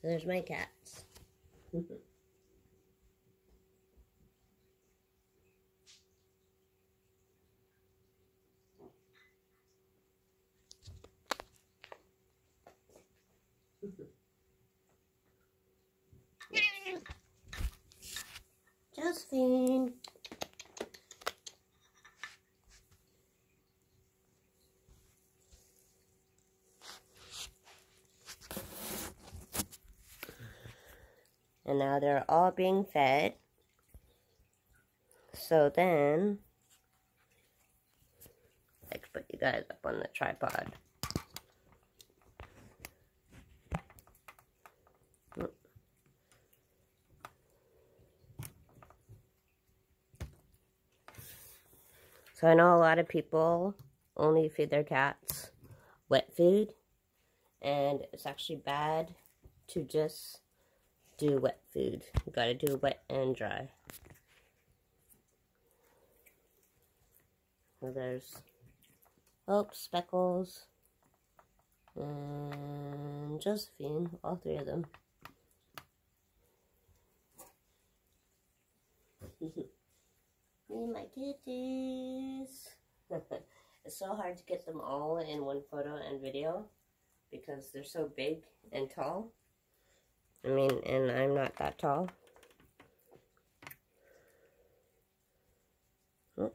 So there's my cats. Mm-hmm. Josephine. And now they're all being fed. So then, let's put you guys up on the tripod. So I know a lot of people only feed their cats wet food. And it's actually bad to just do wet food. You gotta do wet and dry. So there's oh, Speckles, and Josephine, all three of them. Me my kitties. it's so hard to get them all in one photo and video because they're so big and tall. I mean, and I'm not that tall. Oh,